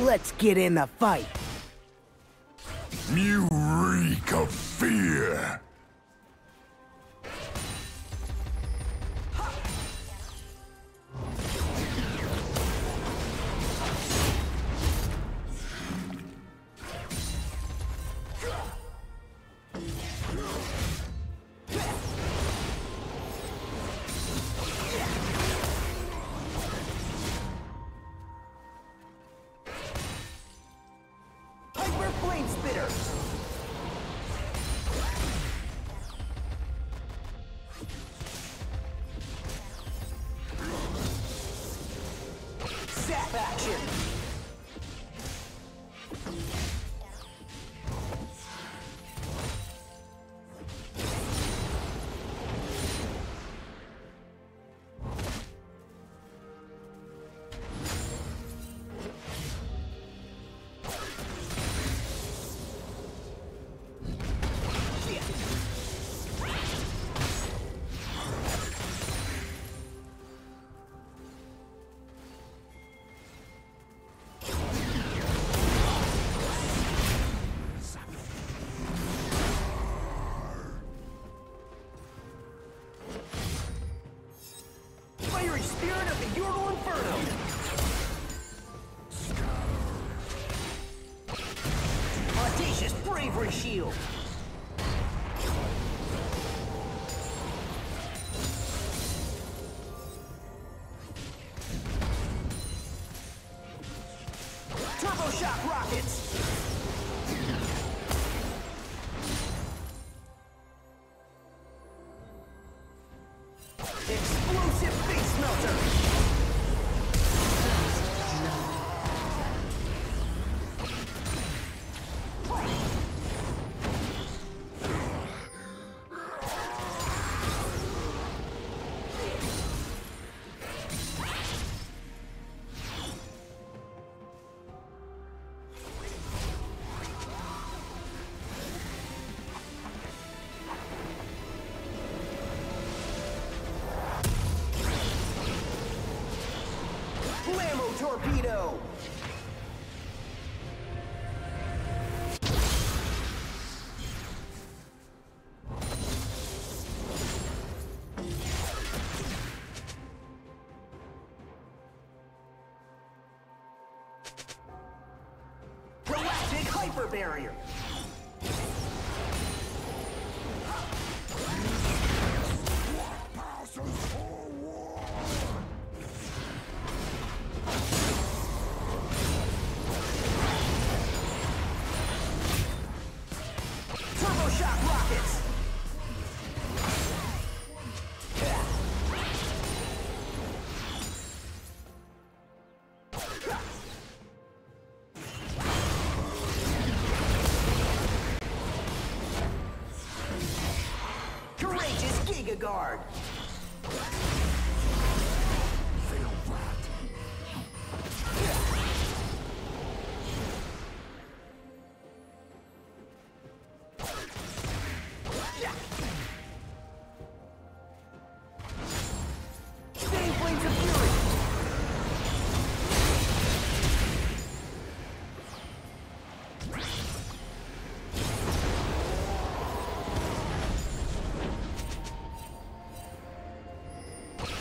Let's get in the fight. You reek of fear. Bravery Shield! Torpedo! Galactic Hyper Barrier! Guard!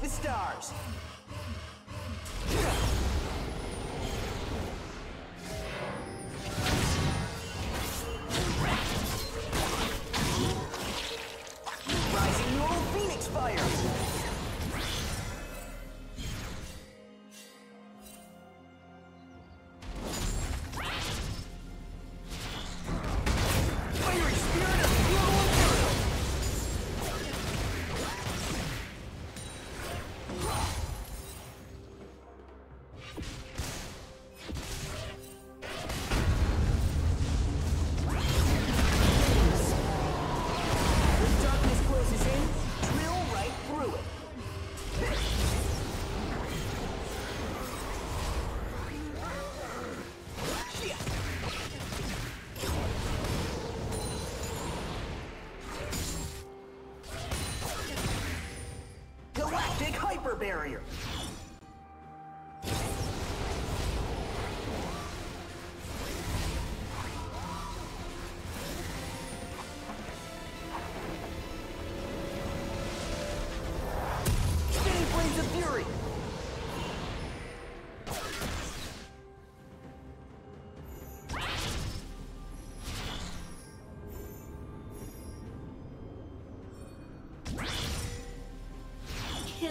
the stars.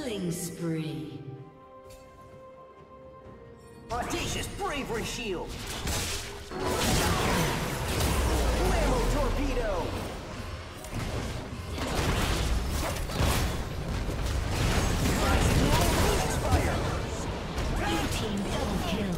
Killing spree. Audacious bravery shield. Lamo torpedo. Rising fire. Blue team double kill.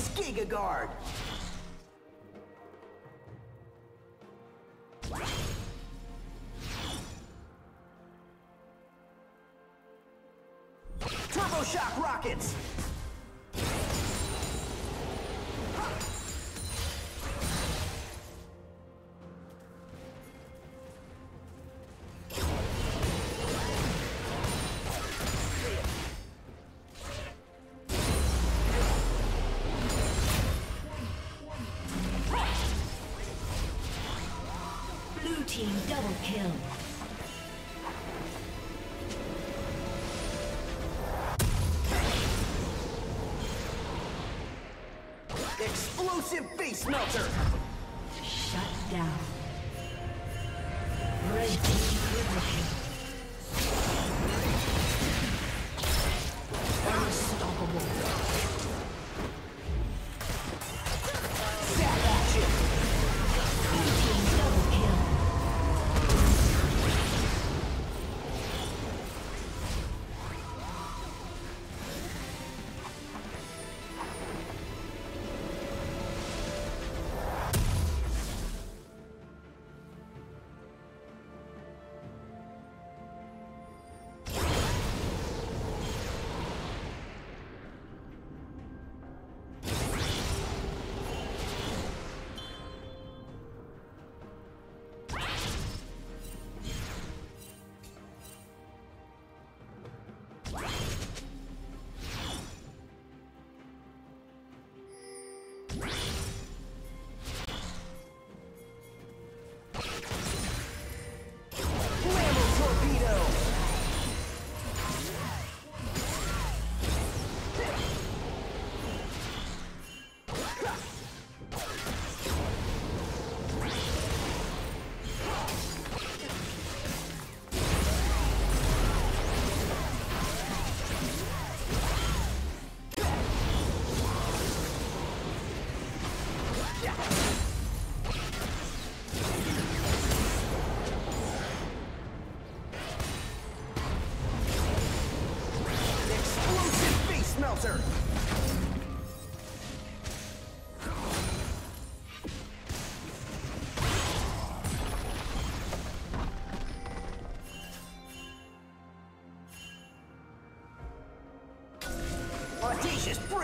is Giga Guard. Turbo Shock Rockets! team double kill. Explosive face melter!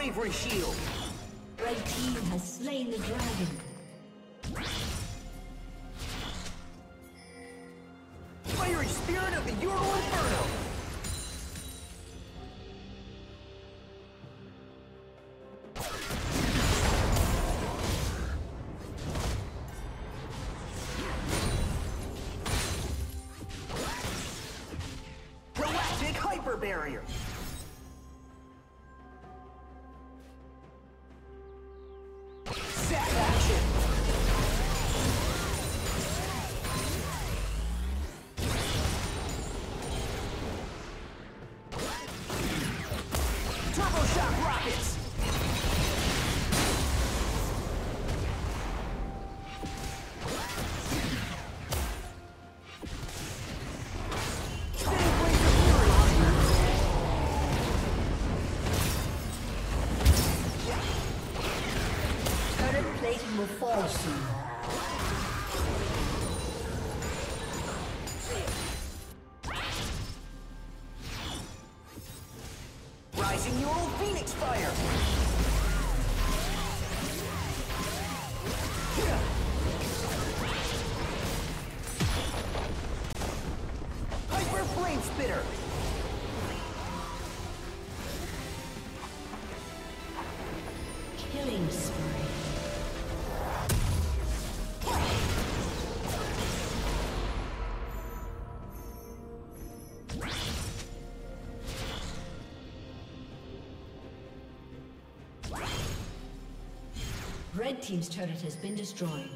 Bravery Shield. Red team has slain the dragon. Fiery Spirit of the Ural Inferno. Proactic Hyper Barrier. Olsen. Red Team's turret has been destroyed.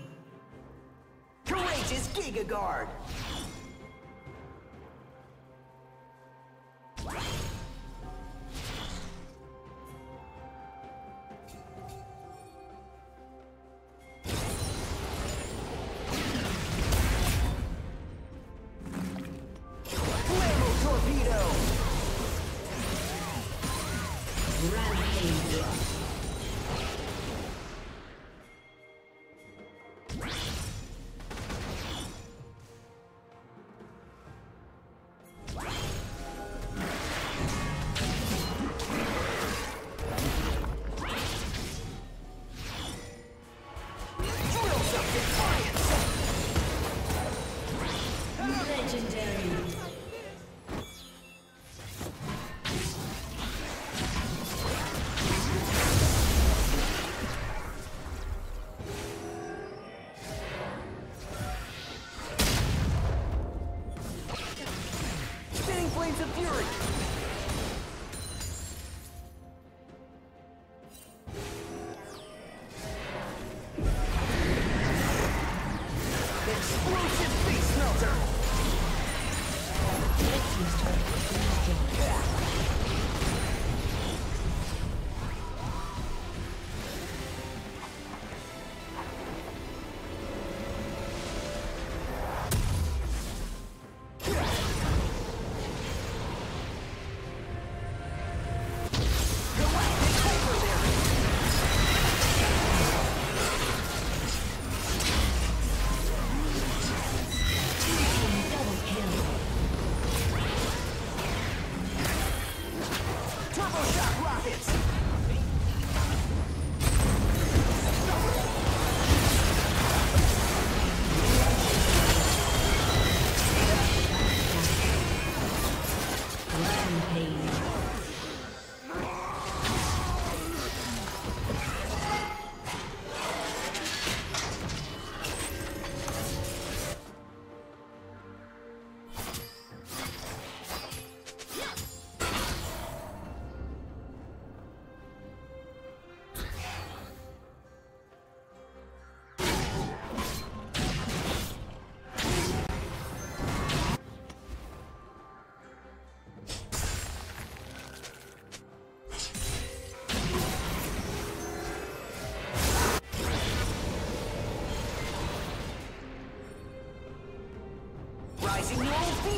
Courageous Giga Guard!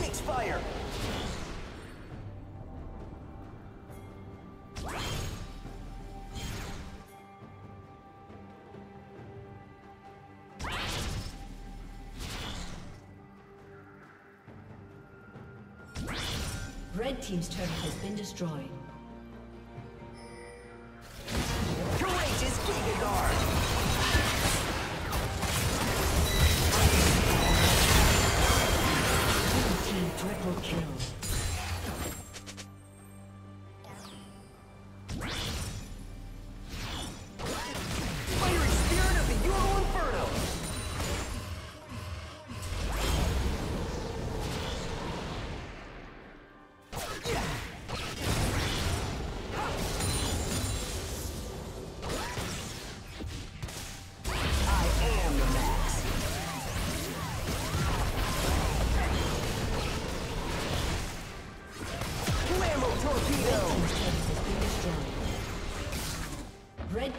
Phoenix Fire! Red Team's turret has been destroyed.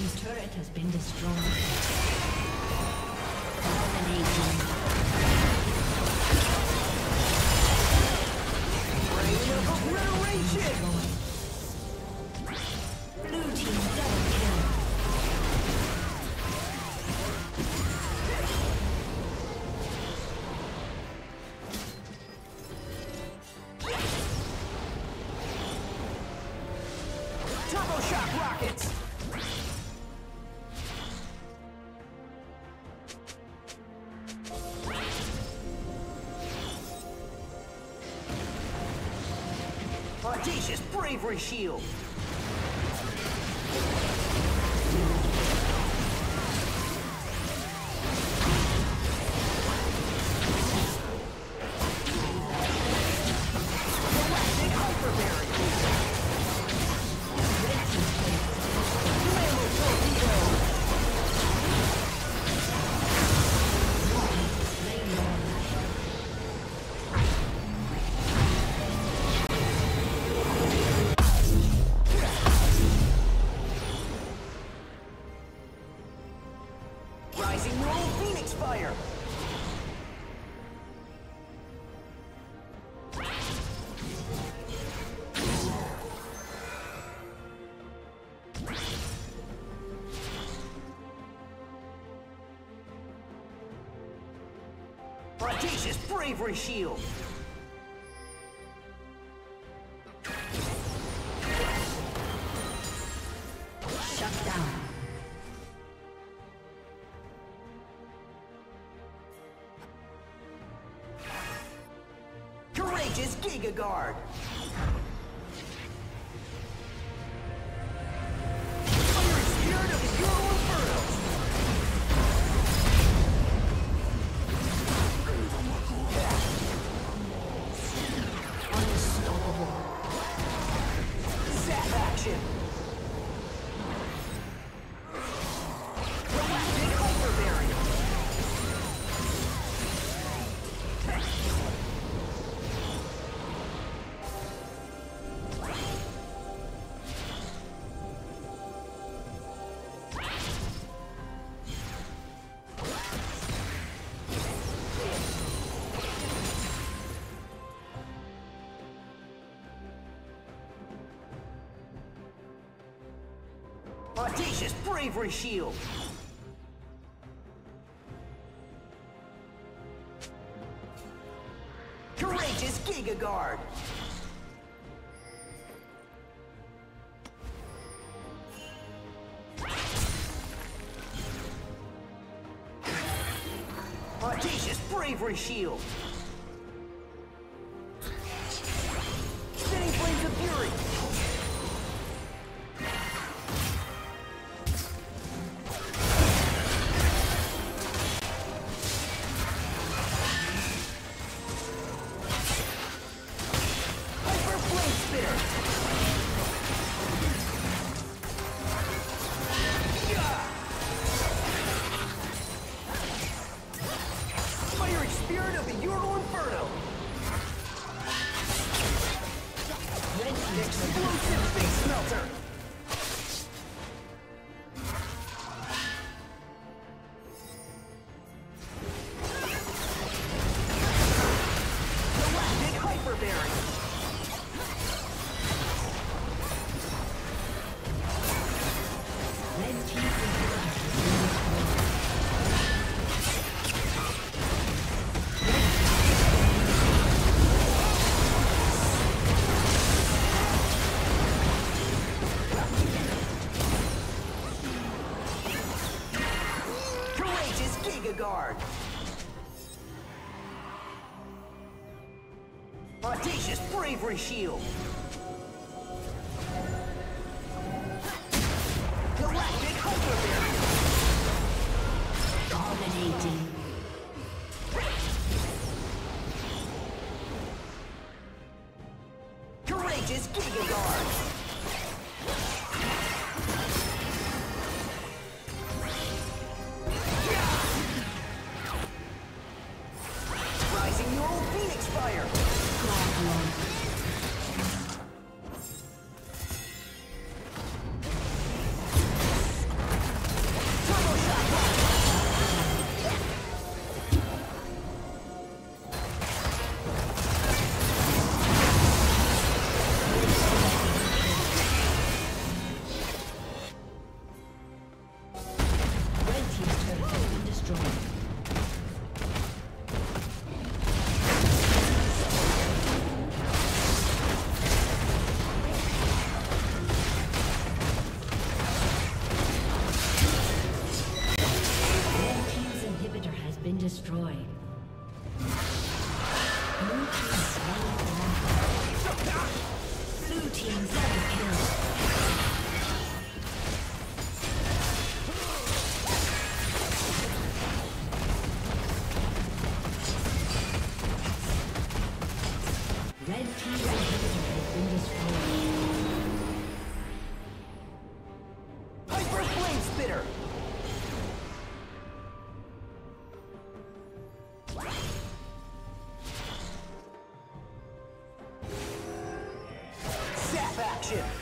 team's turret has been destroyed. Dominating. Brain of Turbo shock rockets! bravery shield. Bravery shield! Audacious Bravery Shield! Courageous Giga Guard! Audacious Bravery Shield! a guard. Audacious bravery shield. Galactic hyper barrier. Dominating. shit.